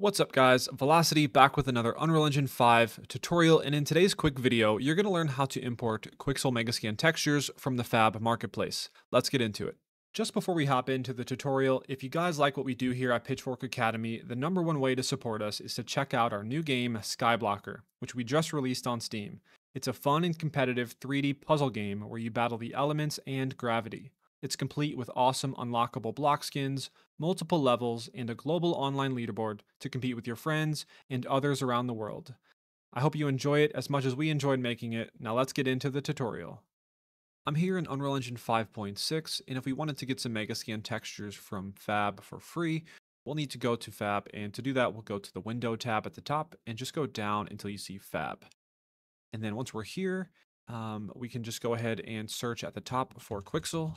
What's up guys, Vylocity back with another Unreal Engine 5 tutorial and in today's quick video, you're going to learn how to import Quixel Megascan textures from the Fab Marketplace. Let's get into it. Just before we hop into the tutorial, if you guys like what we do here at Pitchfork Academy, the number one way to support us is to check out our new game, Skyblocker, which we just released on Steam. It's a fun and competitive 3D puzzle game where you battle the elements and gravity. It's complete with awesome unlockable block skins, multiple levels, and a global online leaderboard to compete with your friends and others around the world. I hope you enjoy it as much as we enjoyed making it. Now let's get into the tutorial. I'm here in Unreal Engine 5.6, and if we wanted to get some Megascan textures from Fab for free, we'll need to go to Fab, and to do that, we'll go to the Window tab at the top and just go down until you see Fab. And then once we're here, um, we can just go ahead and search at the top for Quixel,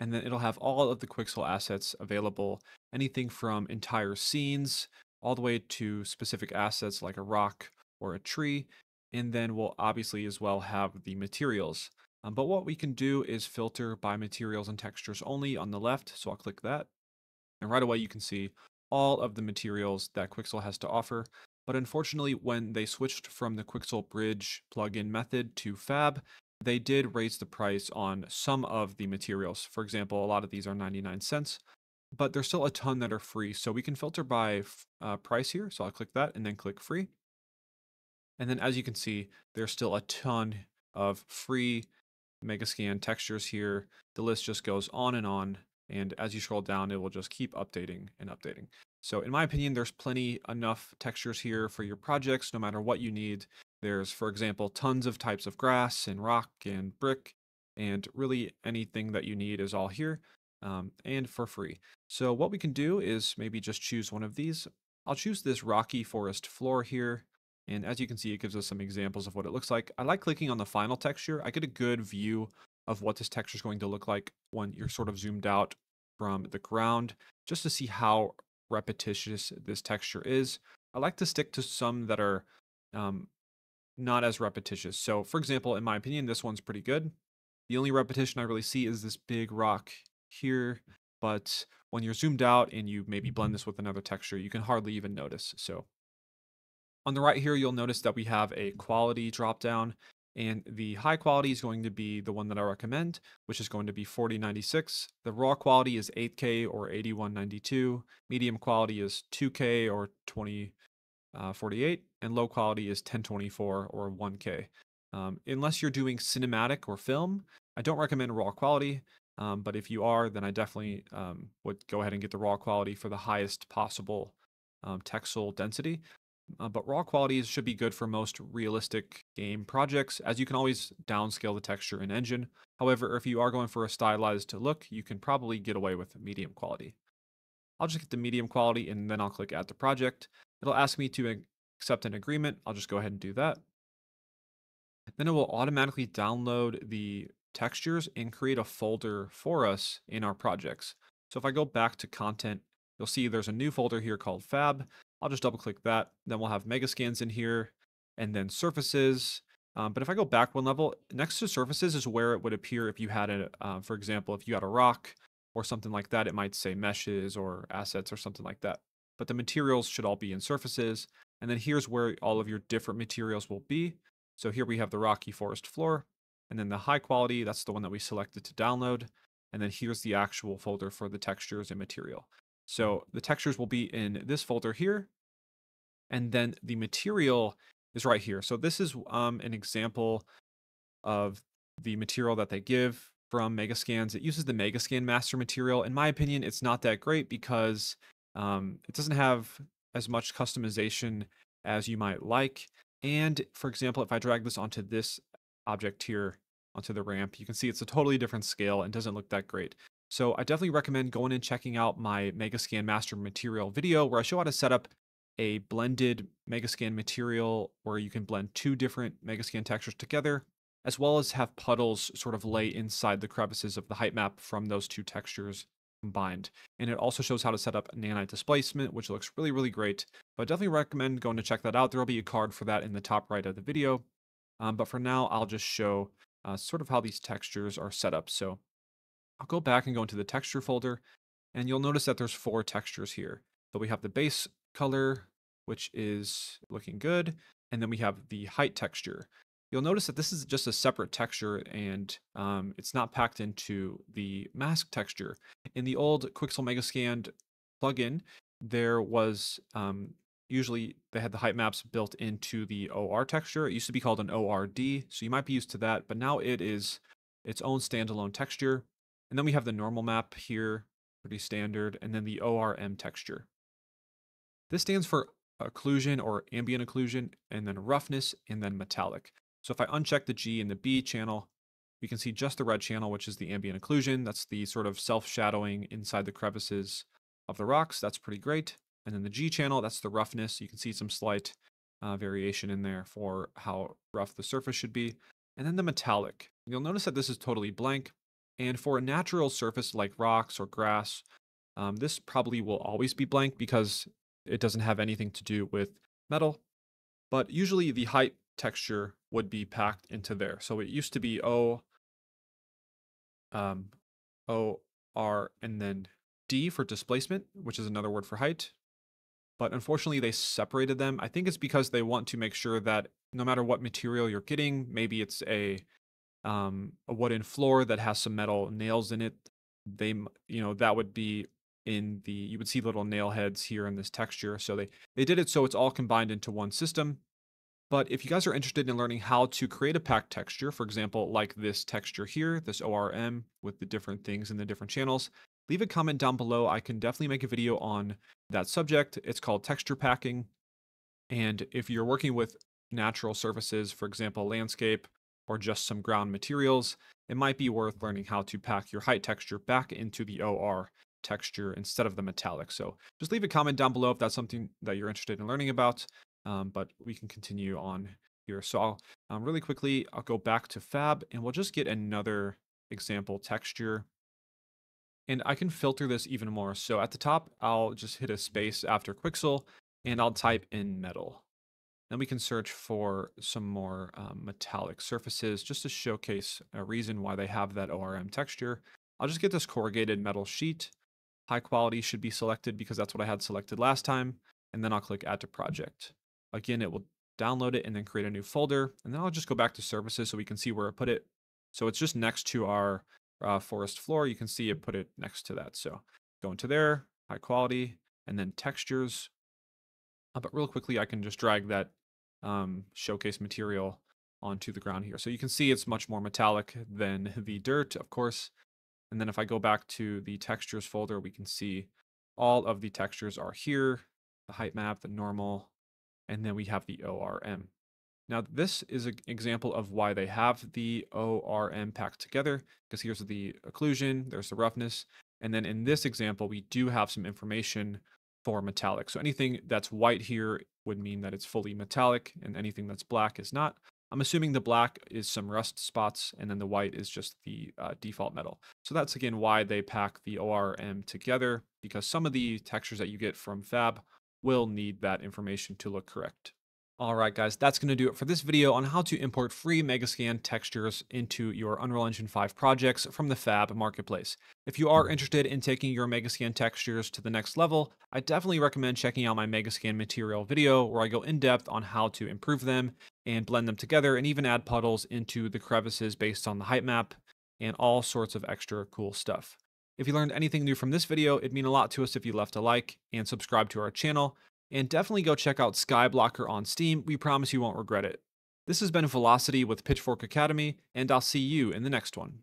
and then it'll have all of the Quixel assets available, anything from entire scenes all the way to specific assets like a rock or a tree. And then we'll obviously as well have the materials. Um, but what we can do is filter by materials and textures only on the left. So I'll click that. And right away you can see all of the materials that Quixel has to offer. But unfortunately, when they switched from the Quixel Bridge plugin method to Fab, they did raise the price on some of the materials. For example, a lot of these are 99 cents, but there's still a ton that are free. So we can filter by uh, price here. So I'll click that and then click free. And then as you can see, there's still a ton of free Megascan textures here. The list just goes on and on. And as you scroll down, it will just keep updating and updating. So in my opinion, there's plenty enough textures here for your projects, no matter what you need. There's, for example, tons of types of grass and rock and brick, and really anything that you need is all here um, and for free. So what we can do is maybe just choose one of these. I'll choose this rocky forest floor here. And as you can see, it gives us some examples of what it looks like. I like clicking on the final texture. I get a good view of what this texture is going to look like when you're sort of zoomed out from the ground, just to see how repetitious this texture is. I like to stick to some that are um, not as repetitious. So for example, in my opinion, this one's pretty good. The only repetition I really see is this big rock here, but when you're zoomed out and you maybe blend mm-hmm. this with another texture, you can hardly even notice. So on the right here, you'll notice that we have a quality dropdown and the high quality is going to be the one that I recommend, which is going to be 4096. The raw quality is 8K or 8192. Medium quality is 2K or 20 uh, 48, and low quality is 1024 or 1K. Um, unless you're doing cinematic or film, I don't recommend raw quality. Um, but if you are, then I definitely um, would go ahead and get the raw quality for the highest possible um, texel density. Uh, but raw qualities should be good for most realistic game projects, as you can always downscale the texture in Engine. However, if you are going for a stylized look, you can probably get away with medium quality. I'll just get the medium quality and then I'll click add to project. It'll ask me to accept an agreement. I'll just go ahead and do that. Then it will automatically download the textures and create a folder for us in our projects. So if I go back to content, you'll see there's a new folder here called Fab. I'll just double click that. Then we'll have Megascans in here and then surfaces. Um, but if I go back one level, next to surfaces is where it would appear if you had a, uh, for example, if you had a rock or something like that, it might say meshes or assets or something like that but the materials should all be in surfaces. And then here's where all of your different materials will be. So here we have the rocky forest floor, and then the high quality, that's the one that we selected to download. And then here's the actual folder for the textures and material. So the textures will be in this folder here. And then the material is right here. So this is um, an example of the material that they give from Megascans. It uses the Megascan master material. In my opinion, it's not that great because um, it doesn't have as much customization as you might like. And for example, if I drag this onto this object here, onto the ramp, you can see it's a totally different scale and doesn't look that great. So I definitely recommend going and checking out my Megascan Master Material video where I show how to set up a blended Megascan material where you can blend two different Megascan textures together, as well as have puddles sort of lay inside the crevices of the height map from those two textures combined. And it also shows how to set up nanite displacement, which looks really, really great. But definitely recommend going to check that out. There will be a card for that in the top right of the video. Um, but for now, I'll just show uh, sort of how these textures are set up. So I'll go back and go into the texture folder, and you'll notice that there's four textures here. So we have the base color, which is looking good. And then we have the height texture. You'll notice that this is just a separate texture and um, it's not packed into the mask texture. In the old Quixel Megascan plugin, there was um, usually they had the height maps built into the OR texture. It used to be called an ORD, so you might be used to that, but now it is its own standalone texture. And then we have the normal map here, pretty standard, and then the ORM texture. This stands for occlusion or ambient occlusion, and then roughness, and then metallic. So if I uncheck the G and the B channel, we can see just the red channel, which is the ambient occlusion. That's the sort of self-shadowing inside the crevices of the rocks. That's pretty great. And then the G channel, that's the roughness. You can see some slight uh, variation in there for how rough the surface should be. And then the metallic. You'll notice that this is totally blank. And for a natural surface like rocks or grass, um, this probably will always be blank because it doesn't have anything to do with metal. But usually the height texture would be packed into there. So it used to be O, um, O, R, and then D for displacement, which is another word for height. But unfortunately, they separated them. I think it's because they want to make sure that no matter what material you're getting, maybe it's a um, a wooden floor that has some metal nails in it. They, you know, that would be in the you would see little nail heads here in this texture. So they they did it so it's all combined into one system. But if you guys are interested in learning how to create a pack texture, for example, like this texture here, this ORM with the different things in the different channels, leave a comment down below. I can definitely make a video on that subject. It's called texture packing. And if you're working with natural surfaces, for example, landscape or just some ground materials, it might be worth learning how to pack your height texture back into the OR texture instead of the metallic. So just leave a comment down below if that's something that you're interested in learning about. Um, but we can continue on here. So I'll um, really quickly, I'll go back to Fab and we'll just get another example texture. And I can filter this even more. So at the top, I'll just hit a space after Quixel and I'll type in metal. Then we can search for some more um, metallic surfaces just to showcase a reason why they have that ORM texture. I'll just get this corrugated metal sheet High quality should be selected because that's what I had selected last time. And then I'll click add to project. Again, it will download it and then create a new folder. And then I'll just go back to surfaces so we can see where I put it. So it's just next to our uh, forest floor. You can see it put it next to that. So go into there, high quality, and then textures. Uh, but real quickly, I can just drag that um, showcase material onto the ground here. So you can see it's much more metallic than the dirt, of course. And then if I go back to the textures folder, we can see all of the textures are here, the height map, the normal, and then we have the ORM. Now this is an example of why they have the ORM packed together, because here's the occlusion, there's the roughness, and then in this example, we do have some information for metallic. So anything that's white here would mean that it's fully metallic, and anything that's black is not. I'm assuming the black is some rust spots and then the white is just the uh, default metal. So that's again why they pack the ORM together because some of the textures that you get from Fab will need that information to look correct. Alright guys, that's going to do it for this video on how to import free Megascan textures into your Unreal Engine 5 projects from the Fab Marketplace. If you are interested in taking your Megascan textures to the next level, I definitely recommend checking out my Megascan material video where I go in depth on how to improve them and blend them together and even add puddles into the crevices based on the height map and all sorts of extra cool stuff. If you learned anything new from this video, it'd mean a lot to us if you left a like and subscribe to our channel. And definitely go check out Skyblocker on Steam. We promise you won't regret it. This has been Vylocity with Pitchfork Academy, and I'll see you in the next one.